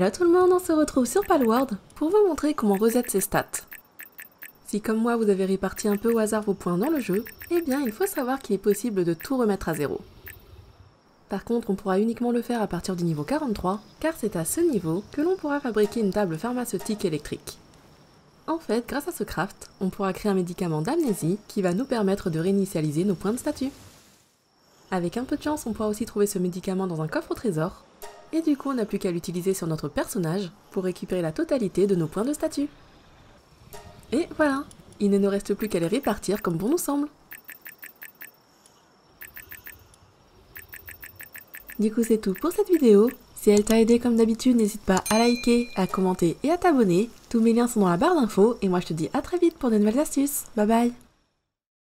Hello tout le monde, on se retrouve sur Palworld pour vous montrer comment reset ses stats. Si comme moi vous avez réparti un peu au hasard vos points dans le jeu, eh bien il faut savoir qu'il est possible de tout remettre à zéro. Par contre on pourra uniquement le faire à partir du niveau 43, car c'est à ce niveau que l'on pourra fabriquer une table pharmaceutique électrique. En fait, grâce à ce craft, on pourra créer un médicament d'amnésie qui va nous permettre de réinitialiser nos points de statut. Avec un peu de chance, on pourra aussi trouver ce médicament dans un coffre au trésor, et du coup on n'a plus qu'à l'utiliser sur notre personnage pour récupérer la totalité de nos points de statut. Et voilà, il ne nous reste plus qu'à les répartir comme bon nous semble. Du coup c'est tout pour cette vidéo. Si elle t'a aidé comme d'habitude, n'hésite pas à liker, à commenter et à t'abonner. Tous mes liens sont dans la barre d'infos et moi je te dis à très vite pour de nouvelles astuces. Bye bye